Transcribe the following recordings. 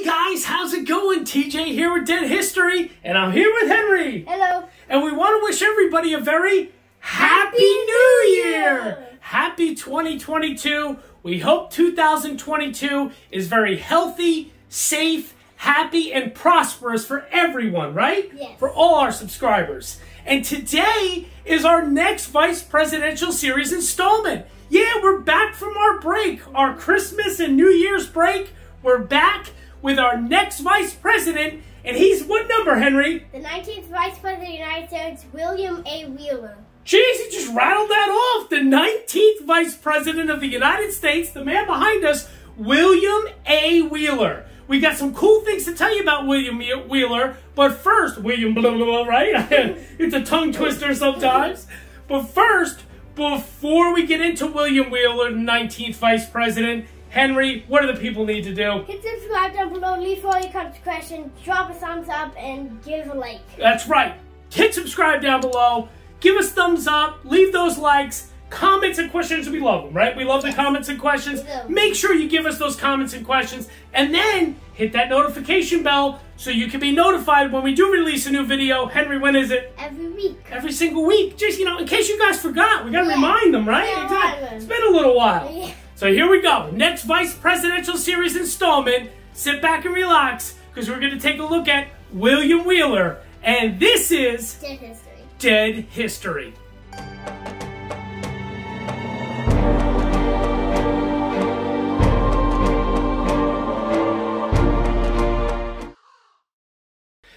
Hey guys, how's it going? TJ here with Dead History, and I'm here with Henry. Hello. And we want to wish everybody a very happy, Happy new New year. Year. Happy 2022. We hope 2022 is very healthy, safe, happy, and prosperous for everyone, right? Yes. For all our subscribers. And today is our next Vice Presidential Series installment. Yeah, we're back from our break, our Christmas and New Year's break. We're back with our next Vice President, and he's what number, Henry? The 19th Vice President of the United States, William A. Wheeler. Jeez, he just rattled that off. The 19th Vice President of the United States, the man behind us, William A. Wheeler. We got some cool things to tell you about William Wheeler, but first, William blah, blah, blah, right? it's a tongue twister sometimes. But first, before we get into William Wheeler, the 19th Vice President, Henry, what do the people need to do? Hit subscribe down below, leave all your comments, questions, drop a thumbs up, and give a like. That's right. Hit subscribe down below. Give us thumbs up. Leave those likes. Comments and questions, we love them, right? We love the comments and questions. Make sure you give us those comments and questions. And then hit that notification bell so you can be notified when we do release a new video. Henry, when is it? Every week. Every single week. Just, you know, in case you guys forgot, we got to Yeah. remind them, right? Yeah, Exactly. It's been a little while. Yeah. So here we go. Next Vice Presidential Series installment. Sit back and relax because we're going to take a look at William Wheeler. And this is Dead history. Dead History.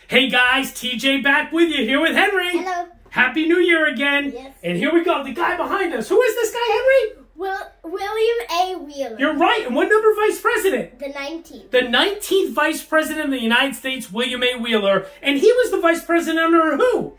Hey guys, TJ back with you here with Henry. Hello. Happy New Year again. Yes. And here we go. The guy behind us. Who is this guy, Henry? Will, William A. Wheeler. You're right. And what number vice president? the 19th. The 19th Vice President of the United States, William A. Wheeler. And he was the Vice President under who?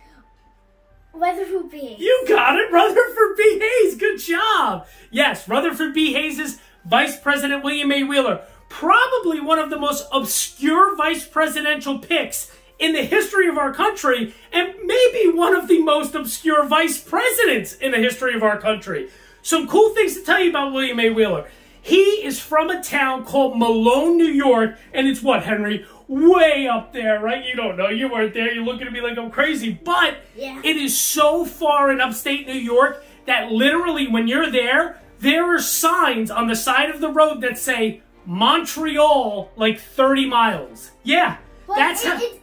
Weatherford B. You got it, Rutherford B. Hayes. Good job. Yes, Rutherford B. Hayes is Vice President William A. Wheeler. Probably one of the most obscure vice presidential picks in the history of our country, and maybe one of the most obscure vice presidents in the history of our country. Some cool things to tell you about William A. Wheeler. He is from a town called Malone, New York, and it's what, Henry? Way up there, right? You don't know. You weren't there. You're looking at me like I'm crazy. But Yeah. it is so far in upstate New York that literally when you're there, there are signs on the side of the road that say Montreal like 30 miles. Yeah. Well, that's it, how, it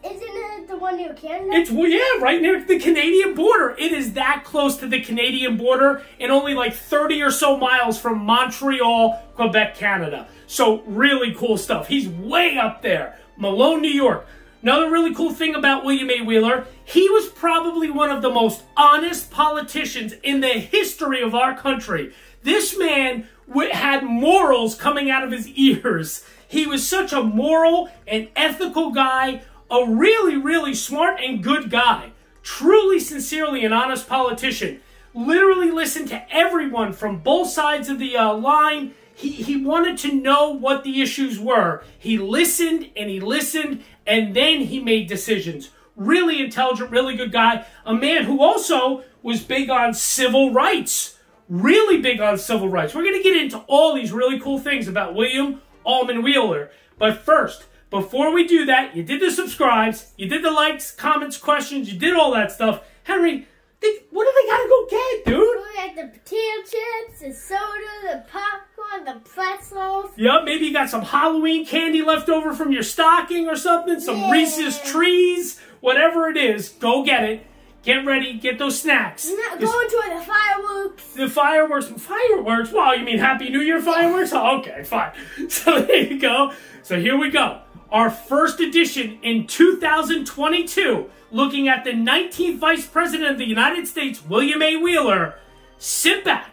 the one near Canada? it's well, yeah, right near the Canadian border. It is that close to the Canadian border and only like 30 or so miles from Montreal, Quebec, Canada. So really cool stuff. He's way up there. Malone, New York. Another really cool thing about William A. Wheeler, he was probably one of the most honest politicians in the history of our country. This man had morals coming out of his ears. He was such a moral and ethical guy, a really, really smart and good guy. Truly, sincerely, an honest politician. Literally listened to everyone from both sides of the uh, line. He, he wanted to know what the issues were. He listened and he listened, and then he made decisions. Really intelligent, really good guy. A man who also was big on civil rights. Really big on civil rights. We're going to get into all these really cool things about William Almon Wheeler. But first, before we do that, you did the subscribes, you did the likes, comments, questions, you did all that stuff. Henry, they, what do they got to go get, dude? We got the potato chips, the soda, the popcorn, the pretzels. Yep, maybe you got some Halloween candy left over from your stocking or something, some Yeah. Reese's trees, whatever it is, go get it. Get ready, get those snacks. Not This- going to the fireworks. the fireworks, fireworks. Wow, you mean Happy New Year fireworks? Oh, okay, fine. So there you go. So here we go. Our first edition in 2022, looking at the 19th Vice President of the United States, William A. Wheeler. Sit back,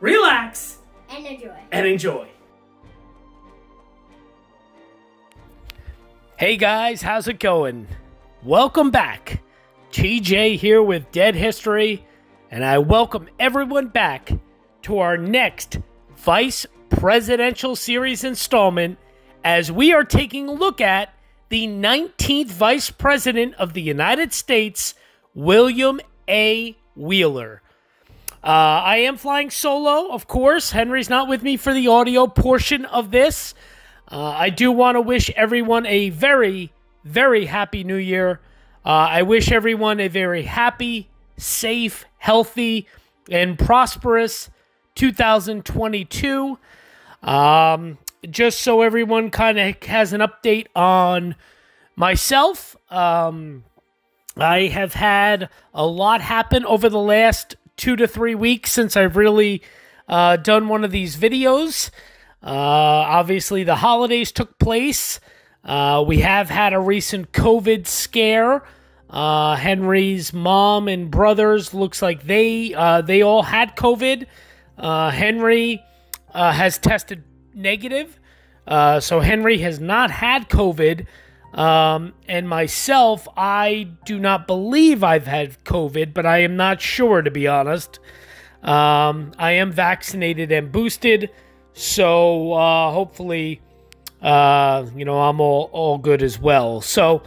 relax, And enjoy. and enjoy. Hey guys, how's it going? Welcome back. TJ here with Dead History, and I welcome everyone back to our next Vice Presidential Series installment as we are taking a look at the 19th Vice President of the United States, William A. Wheeler. Uh, I am flying solo, of course. Henry's not with me for the audio portion of this. Uh, I do want to wish everyone a very, very happy new year. Uh, I wish everyone a very happy, safe, healthy, and prosperous 2022. Um, just so everyone kind of has an update on myself, um, I have had a lot happen over the last two to three weeks since I've really uh, done one of these videos. Uh, obviously, the holidays took place. Uh, we have had a recent COVID scare. Uh, Henry's mom and brothers looks like they uh, they all had COVID. Uh, Henry has tested negative, so Henry has not had COVID. Um, and myself, I do not believe I've had COVID, but I am not sure to be honest. Um, I am vaccinated and boosted, so uh, hopefully, uh, you know, I'm all all good as well. So.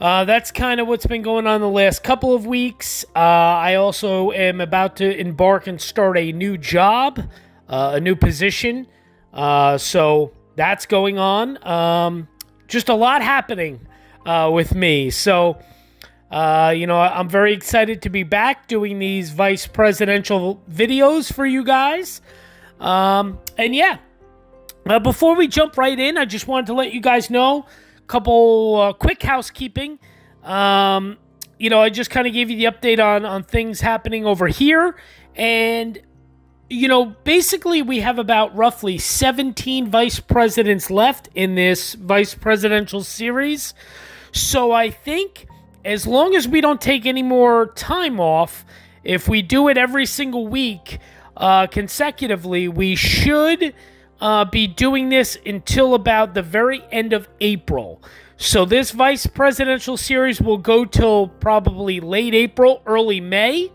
Uh, that's kind of what's been going on the last couple of weeks. Uh, I also am about to embark and start a new job, uh, a new position. Uh, so that's going on. Um, just a lot happening uh, with me. So, uh, you know, I'm very excited to be back doing these vice presidential videos for you guys. Um, and yeah, uh, before we jump right in, I just wanted to let you guys know a couple uh, quick housekeeping. Um, you know, I just kind of gave you the update on on things happening over here, and you know, basically, we have about roughly 17 vice presidents left in this vice presidential series. So I think as long as we don't take any more time off, if we do it every single week uh, consecutively, we should uh, be doing this until about the very end of April. So this vice presidential series will go till probably late April, early May.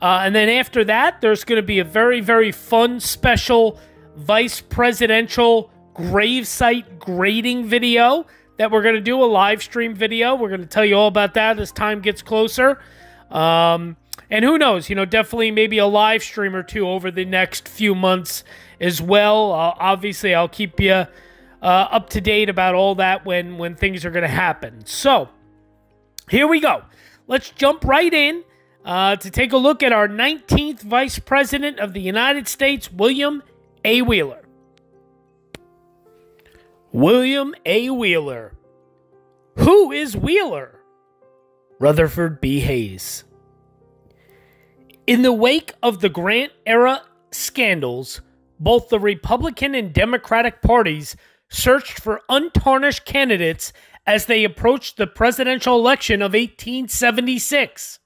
Uh, and then after that, there's going to be a very, very fun special vice presidential gravesite grading video that we're going to do a live stream video. We're going to tell you all about that as time gets closer. Um, and who knows, you know, definitely maybe a live stream or two over the next few months as well. Uh, obviously, I'll keep you uh, up to date about all that when when things are going to happen. So here we go. Let's jump right in uh, to take a look at our 19th Vice President of the United States, William A. Wheeler. William A. Wheeler. Who is Wheeler? Rutherford B. Hayes. In the wake of the Grant era scandals, both the Republican and Democratic parties searched for untarnished candidates as they approached the presidential election of 1876.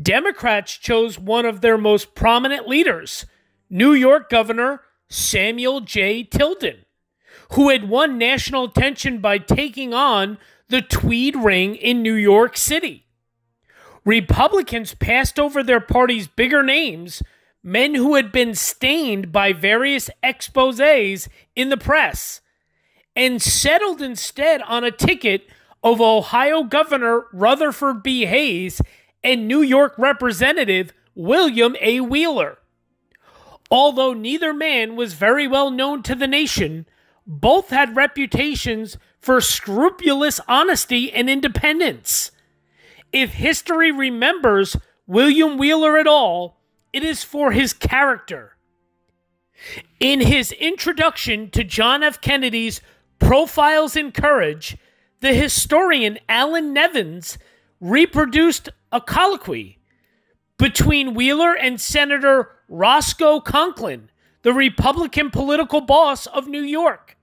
Democrats chose one of their most prominent leaders, New York Governor Samuel J. Tilden, who had won national attention by taking on the Tweed Ring in New York City. Republicans passed over their party's bigger names, men who had been stained by various exposes in the press, and settled instead on a ticket of Ohio Governor Rutherford B. Hayes and New York Representative William A. Wheeler. Although neither man was very well known to the nation, both had reputations for scrupulous honesty and independence. If history remembers William Wheeler at all, it is for his character. In his introduction to John F. Kennedy's Profiles in Courage, the historian Allan Nevins reproduced a colloquy between Wheeler and Senator Roscoe Conkling, the Republican political boss of New York.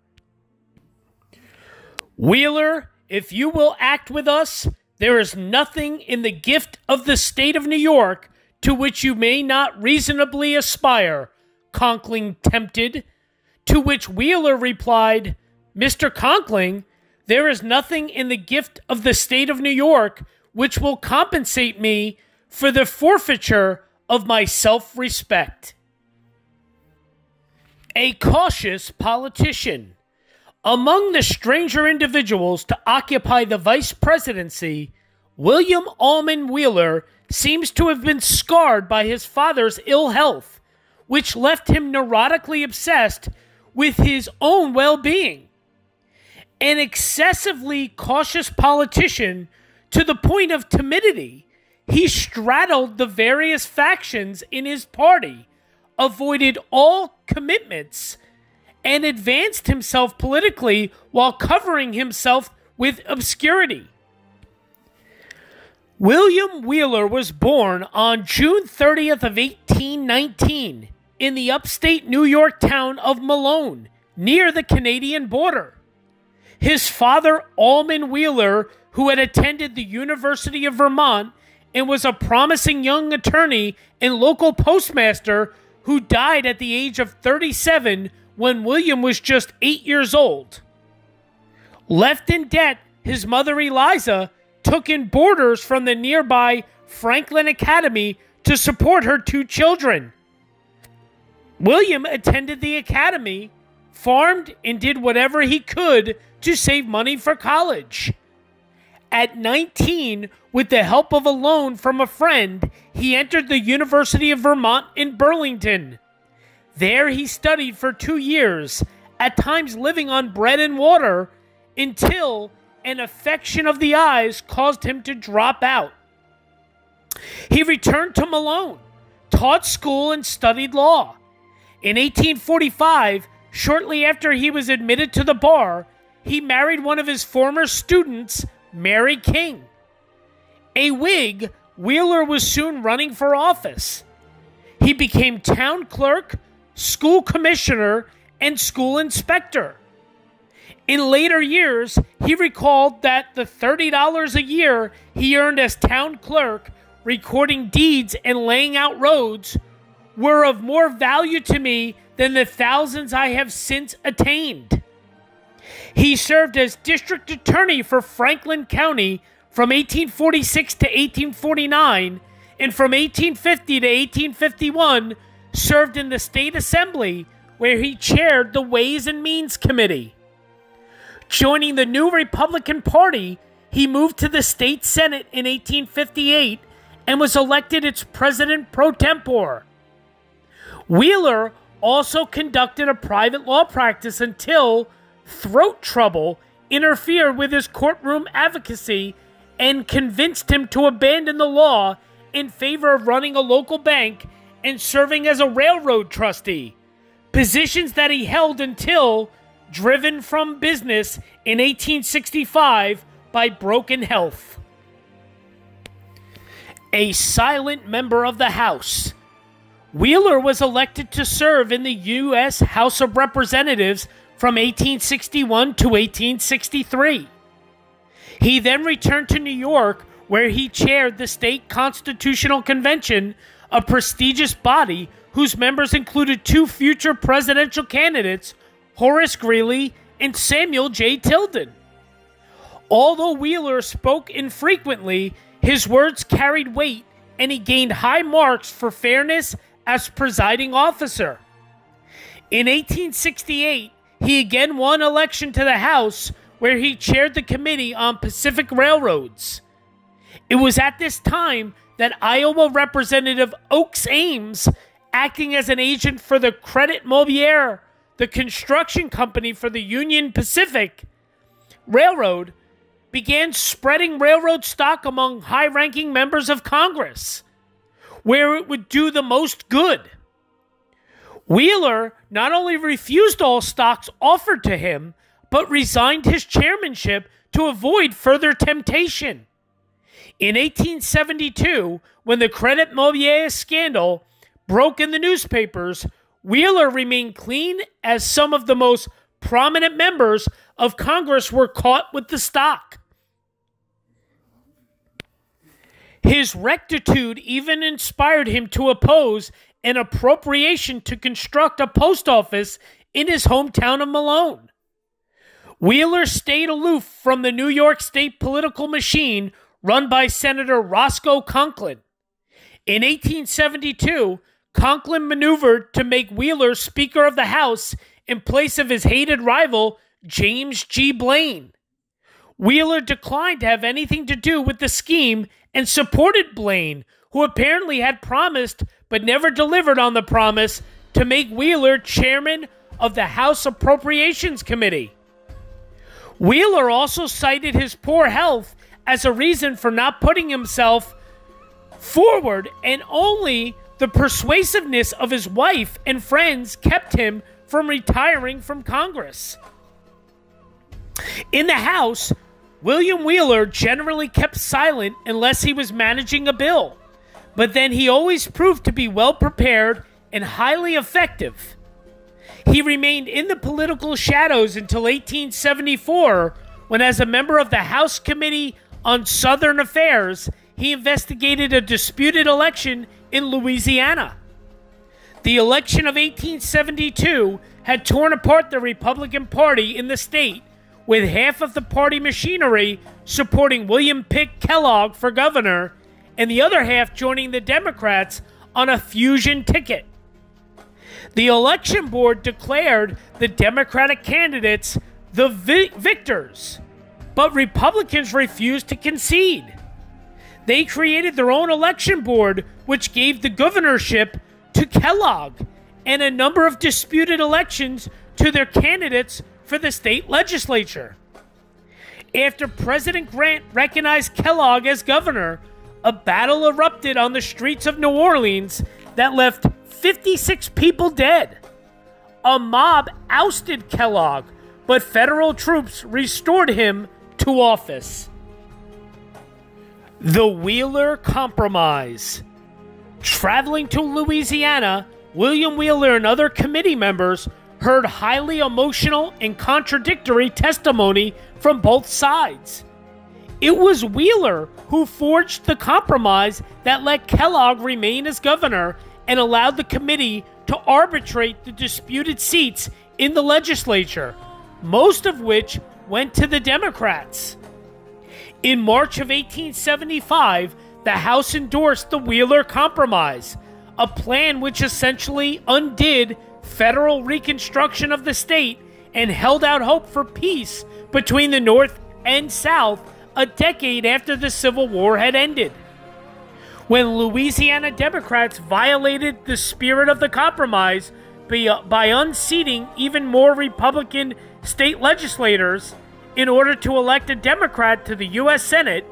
Wheeler, if you will act with us, there is nothing in the gift of the state of New York to which you may not reasonably aspire, Conkling tempted. To which Wheeler replied, Mr. Conkling, there is nothing in the gift of the state of New York which will compensate me for the forfeiture of my self respect. A cautious politician. Among the stranger individuals to occupy the vice presidency, William Almon Wheeler seems to have been scarred by his father's ill health, which left him neurotically obsessed with his own well being. an excessively cautious politician to the point of timidity, he straddled the various factions in his party, avoided all commitments, and advanced himself politically while covering himself with obscurity. William Wheeler was born on June 30th of 1819 in the upstate New York town of Malone, near the Canadian border. His father, Almon Wheeler, who had attended the University of Vermont and was a promising young attorney and local postmaster who died at the age of 37 when William was just eight years old. Left in debt, his mother Eliza took in boarders from the nearby Franklin Academy to support her two children. William attended the academy, farmed, and did whatever he could to save money for college. At 19, with the help of a loan from a friend, he entered the University of Vermont in Burlington. There he studied for two years, at times living on bread and water, until an affection of the eyes caused him to drop out. He returned to Malone, taught school, and studied law. In 1845, shortly after he was admitted to the bar, he married one of his former students, Mary King. A Whig, Wheeler was soon running for office. He became town clerk, school commissioner, and school inspector. In later years, he recalled that the $30 a year he earned as town clerk, recording deeds and laying out roads, were of more value to me than the thousands I have since attained. He served as district attorney for Franklin County from 1846 to 1849, and from 1850 to 1851 served in the state assembly where he chaired the Ways and Means Committee. Joining the new Republican Party, he moved to the state Senate in 1858 and was elected its president pro tempore. Wheeler also conducted a private law practice until throat trouble interfered with his courtroom advocacy and convinced him to abandon the law in favor of running a local bank and serving as a railroad trustee, positions that he held until driven from business in 1865 by broken health. A silent member of the House, Wheeler was elected to serve in the U.S. House of Representatives from 1861 to 1863. He then returned to New York, where he chaired the State Constitutional Convention, a prestigious body whose members included two future presidential candidates Horace Greeley, and Samuel J. Tilden. Although Wheeler spoke infrequently, his words carried weight and he gained high marks for fairness as presiding officer. In 1868, he again won election to the House where he chaired the Committee on Pacific Railroads. It was at this time that Iowa Representative Oakes Ames, acting as an agent for the Credit Mobilier the construction company for the Union Pacific Railroad began spreading railroad stock among high ranking members of Congress, where it would do the most good. Wheeler not only refused all stocks offered to him, but resigned his chairmanship to avoid further temptation. In 1872, when the Credit Mobilier scandal broke in the newspapers, Wheeler remained clean as some of the most prominent members of Congress were caught with the stock. His rectitude even inspired him to oppose an appropriation to construct a post office in his hometown of Malone. Wheeler stayed aloof from the New York State political machine run by Senator Roscoe Conkling. In 1872, Conkling maneuvered to make Wheeler Speaker of the House in place of his hated rival, James G. Blaine. Wheeler declined to have anything to do with the scheme and supported Blaine, who apparently had promised but never delivered on the promise to make Wheeler chairman of the House Appropriations Committee. Wheeler also cited his poor health as a reason for not putting himself forward, and only the persuasiveness of his wife and friends kept him from retiring from Congress. In the House, William Wheeler generally kept silent unless he was managing a bill, but then he always proved to be well prepared and highly effective. He remained in the political shadows until 1874, when, as a member of the House Committee on Southern Affairs, he investigated a disputed election in Louisiana. The election of 1872 had torn apart the Republican Party in the state, with half of the party machinery supporting William Pitt Kellogg for governor and the other half joining the Democrats on a fusion ticket. The election board declared the Democratic candidates the vi- victors, but Republicans refused to concede. They created their own election board, which gave the governorship to Kellogg and a number of disputed elections to their candidates for the state legislature. After President Grant recognized Kellogg as governor, a battle erupted on the streets of New Orleans that left 56 people dead. A mob ousted Kellogg, but federal troops restored him to office. The Wheeler Compromise. Traveling to Louisiana, William Wheeler and other committee members heard highly emotional and contradictory testimony from both sides. It was Wheeler who forged the compromise that let Kellogg remain as governor and allowed the committee to arbitrate the disputed seats in the legislature, most of which went to the Democrats. In March of 1875, the House endorsed the Wheeler Compromise, a plan which essentially undid federal reconstruction of the state and held out hope for peace between the North and South a decade after the Civil War had ended. When Louisiana Democrats violated the spirit of the compromise by uh, unseating even more Republican state legislators in order to elect a Democrat to the U.S. Senate,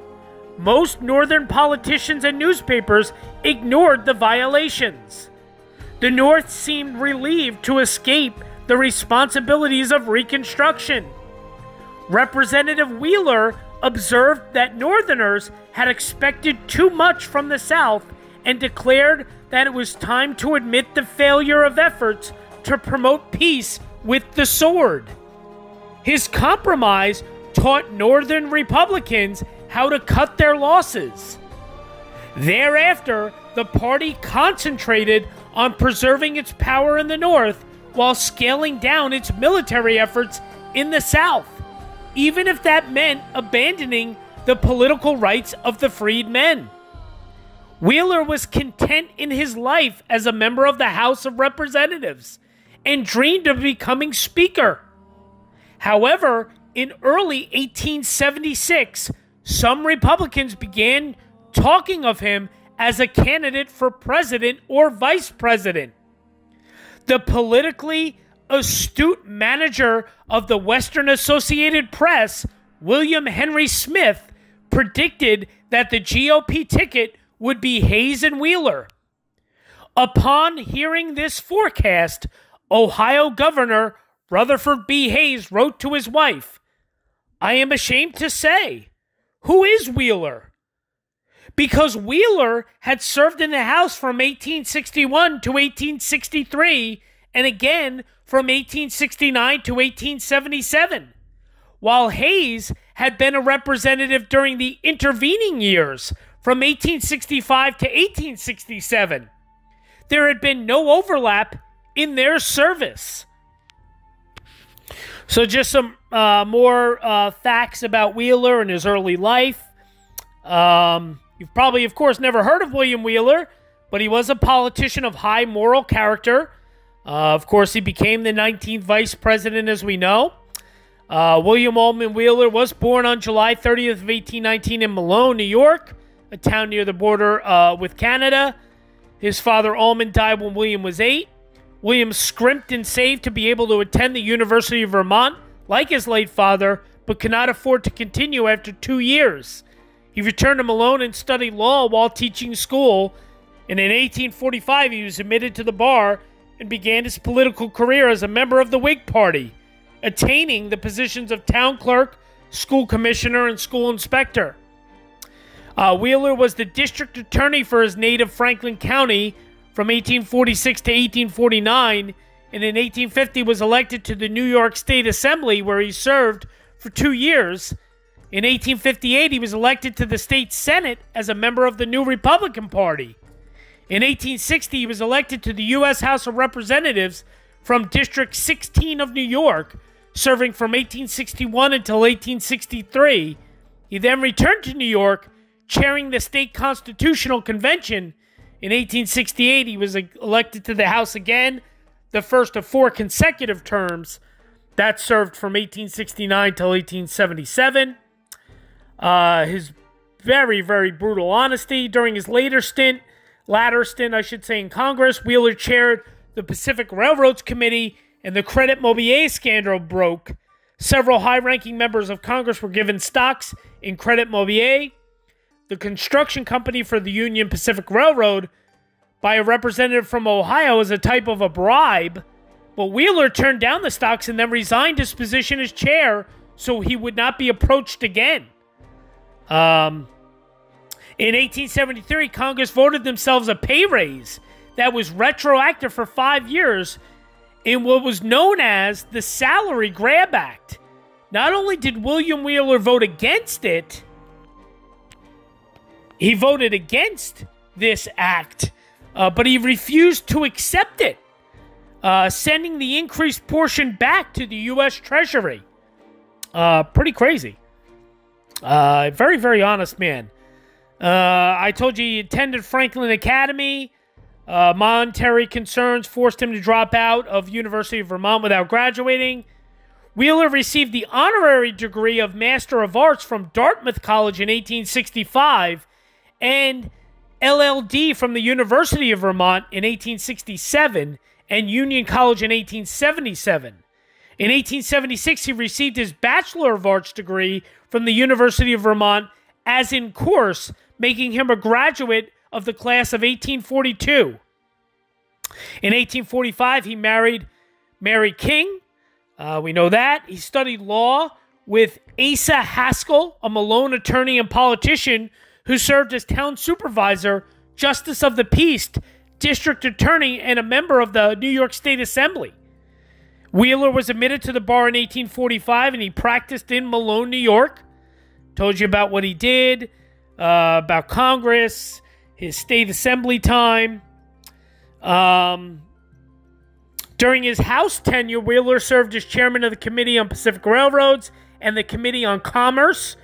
most Northern politicians and newspapers ignored the violations. The North seemed relieved to escape the responsibilities of Reconstruction. Representative Wheeler observed that Northerners had expected too much from the South and declared that it was time to admit the failure of efforts to promote peace with the sword. His compromise taught Northern Republicans how to cut their losses. Thereafter, the party concentrated on preserving its power in the North while scaling down its military efforts in the South, even if that meant abandoning the political rights of the freedmen. Wheeler was content in his life as a member of the House of Representatives and dreamed of becoming Speaker. However, in early 1876, some Republicans began talking of him as a candidate for president or vice president. The politically astute manager of the Western Associated Press, William Henry Smith, predicted that the GOP ticket would be Hayes and Wheeler. Upon hearing this forecast, Ohio Governor Rutherford B. Hayes wrote to his wife, I am ashamed to say, who is Wheeler? because Wheeler had served in the House from 1861 to 1863 and again from 1869 to 1877, while Hayes had been a representative during the intervening years from 1865 to 1867. There had been no overlap in their service. So, just some uh, more uh, facts about Wheeler and his early life. Um, You've probably, of course, never heard of William Wheeler, but he was a politician of high moral character. Uh, of course, he became the 19th vice president, as we know. Uh, William Almon Wheeler was born on July 30th of 1819 in Malone, New York, a town near the border uh, with Canada. His father Almon died when William was eight. William scrimped and saved to be able to attend the University of Vermont, like his late father, but could not afford to continue after two years. He returned to Malone and studied law while teaching school, and in 1845 he was admitted to the bar and began his political career as a member of the Whig Party, attaining the positions of town clerk, school commissioner, and school inspector. Uh, Wheeler was the district attorney for his native Franklin County from 1846 to 1849, and in 1850 was elected to the New York State Assembly, where he served for two years. In 1858, he was elected to the state Senate as a member of the new Republican Party. In 1860, he was elected to the U.S. House of Representatives from District 16 of New York, serving from 1861 until 1863. He then returned to New York, chairing the state constitutional convention. In 1868, he was elected to the House again, the first of four consecutive terms. That served from 1869 till 1877. Uh, his very, very brutal honesty during his later stint, latter stint, I should say, in Congress, Wheeler chaired the Pacific Railroads Committee, and the Credit Mobilier scandal broke. Several high ranking members of Congress were given stocks in Credit Mobilier, the construction company for the Union Pacific Railroad, by a representative from Ohio as a type of a bribe. But Wheeler turned down the stocks and then resigned his position as chair so he would not be approached again. Um, in 1873, Congress voted themselves a pay raise that was retroactive for five years in what was known as the Salary Grab Act. Not only did William Wheeler vote against it, he voted against this act, uh, but he refused to accept it, uh, sending the increased portion back to the U.S. Treasury. Uh, pretty crazy. Uh, very, very honest man. Uh, I told you he attended Franklin Academy. Uh, monetary concerns forced him to drop out of University of Vermont without graduating. Wheeler received the honorary degree of Master of Arts from Dartmouth College in 1865 and LLD from the University of Vermont in 1867 and Union College in 1877. In 1876, he received his Bachelor of Arts degree from the University of Vermont as in course, making him a graduate of the class of 1842. In 1845, he married Mary King. Uh, we know that. He studied law with Asa Hascall, a Malone attorney and politician who served as town supervisor, justice of the peace, district attorney, and a member of the New York State Assembly. Wheeler was admitted to the bar in 1845 and he practiced in Malone, New York. Told you about what he did, uh, about Congress, his state assembly time. Um, during his House tenure, Wheeler served as chairman of the Committee on Pacific Railroads and the Committee on Commerce.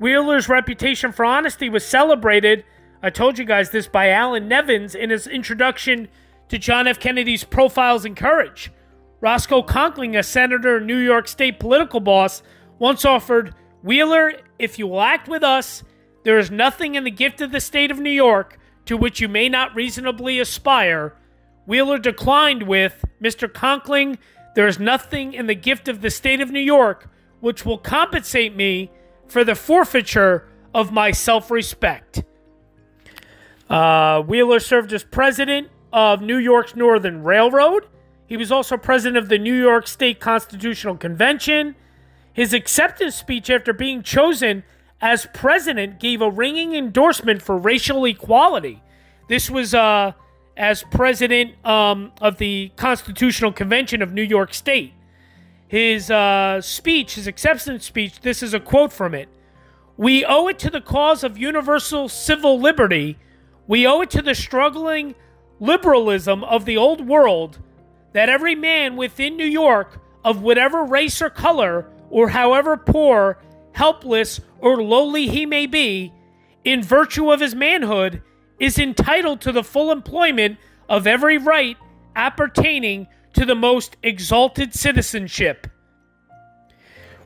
Wheeler's reputation for honesty was celebrated. I told you guys this by Allan Nevins in his introduction to John F. Kennedy's Profiles in Courage. Roscoe Conkling, a senator and New York State political boss, once offered Wheeler, if you will act with us, there is nothing in the gift of the state of New York to which you may not reasonably aspire. Wheeler declined with Mr. Conkling, there is nothing in the gift of the state of New York which will compensate me for the forfeiture of my self respect. Uh, Wheeler served as president of New York's Northern Railroad. He was also president of the New York State Constitutional Convention. His acceptance speech after being chosen as president gave a ringing endorsement for racial equality. This was uh, as president um, of the Constitutional Convention of New York State. His uh, speech, his acceptance speech, this is a quote from it. We owe it to the cause of universal civil liberty. We owe it to the struggling liberalism of the old world that every man within New York, of whatever race or color, or however poor, helpless, or lowly he may be, in virtue of his manhood, is entitled to the full employment of every right appertaining to the most exalted citizenship.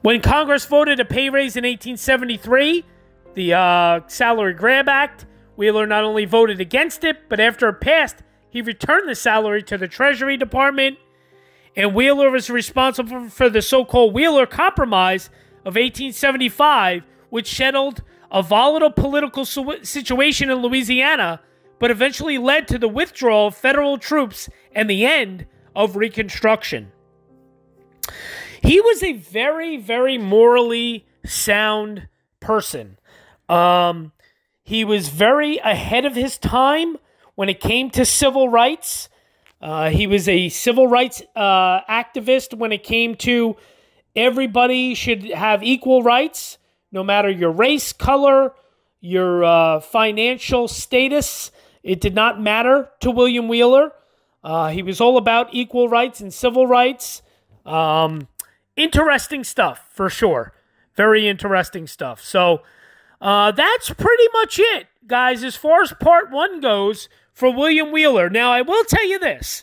When Congress voted a pay raise in 1873, the uh, Salary Grab Act, Wheeler not only voted against it, but after it passed, he returned the salary to the Treasury Department, and Wheeler was responsible for the so called Wheeler Compromise, of 1875, which settled a volatile political situation in Louisiana, but eventually led to the withdrawal of federal troops and the end of Reconstruction. He was a very, very morally sound person. Um, he was very ahead of his time when it came to civil rights. Uh, he was a civil rights uh, activist when it came to everybody should have equal rights, no matter your race, color, your uh, financial status. It did not matter to William Wheeler. Uh, he was all about equal rights and civil rights. Um, interesting stuff for sure. Very interesting stuff. So uh, that's pretty much it, guys, as far as part one goes for William Wheeler. Now, I will tell you this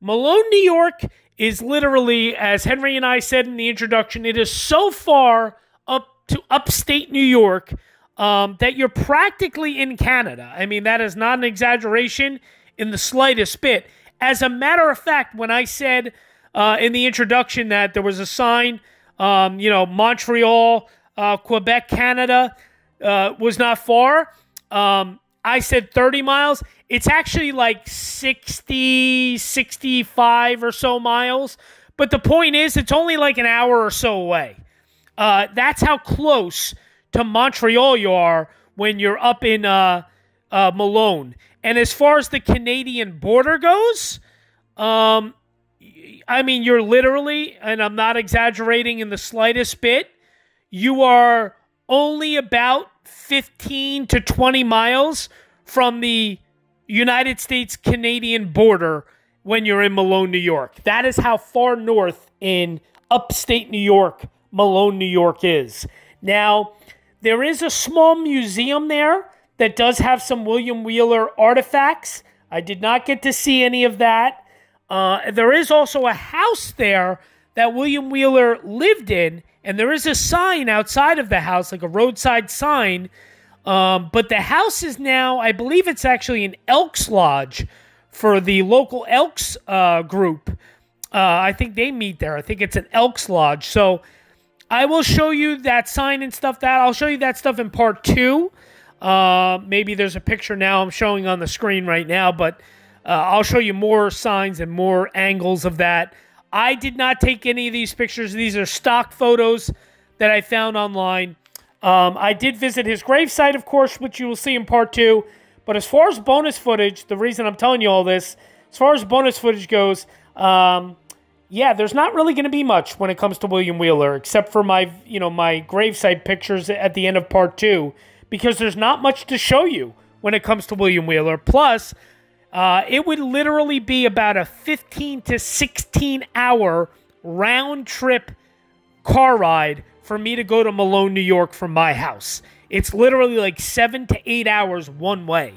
Malone, New York is literally, as Henry and I said in the introduction, it is so far up to upstate New York um, that you're practically in Canada. I mean, that is not an exaggeration in the slightest bit. As a matter of fact, when I said uh, in the introduction that there was a sign, um, you know, Montreal, uh, Quebec, Canada uh, was not far. Um, I said 30 miles. It's actually like 60, 65 or so miles. But the point is, it's only like an hour or so away. Uh, that's how close to Montreal you are when you're up in uh, uh, Malone. And as far as the Canadian border goes, um, I mean, you're literally, and I'm not exaggerating in the slightest bit, you are only about 15 to 20 miles from the United States Canadian border when you're in Malone, New York. That is how far north in upstate New York Malone, New York is. Now, there is a small museum there that does have some William Wheeler artifacts. I did not get to see any of that. Uh, there is also a house there that William Wheeler lived in, and there is a sign outside of the house, like a roadside sign. Um, but the house is now, I believe it's actually an Elks Lodge for the local Elks uh, group. Uh, I think they meet there. I think it's an Elks Lodge. So I will show you that sign and stuff. That I'll show you that stuff in part two. Uh, maybe there's a picture now I'm showing on the screen right now, but uh, I'll show you more signs and more angles of that. I did not take any of these pictures. These are stock photos that I found online. Um, I did visit his gravesite, of course, which you will see in part two. But as far as bonus footage, the reason I'm telling you all this, as far as bonus footage goes, um, yeah, there's not really going to be much when it comes to William Wheeler, except for my, you know, my gravesite pictures at the end of part two, because there's not much to show you when it comes to William Wheeler. Plus, uh, it would literally be about a 15 to 16 hour round trip car ride for me to go to Malone, New York from my house. It's literally like seven to eight hours one way.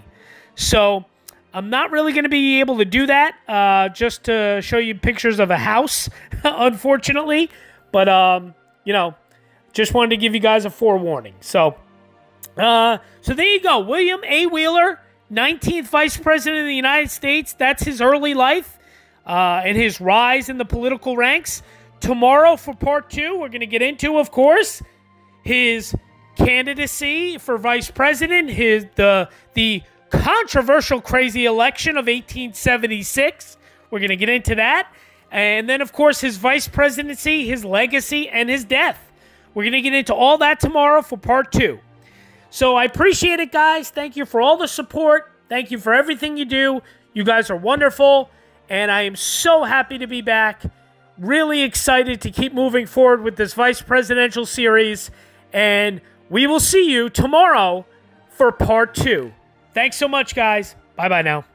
So I'm not really going to be able to do that uh, just to show you pictures of a house, unfortunately. But, um, you know, just wanted to give you guys a forewarning. So, uh, so there you go. William A. Wheeler 19th Vice President of the United States. That's his early life uh, and his rise in the political ranks. Tomorrow, for part two, we're going to get into, of course, his candidacy for vice president, his the the controversial, crazy election of 1876. We're going to get into that. And then, of course, his vice presidency, his legacy, and his death. We're going to get into all that tomorrow for part two. So I appreciate it, guys. Thank you for all the support. Thank you for everything you do. You guys are wonderful. And I am so happy to be back. Really excited to keep moving forward with this vice presidential series. And we will see you tomorrow for part two. Thanks so much, guys. Bye bye now.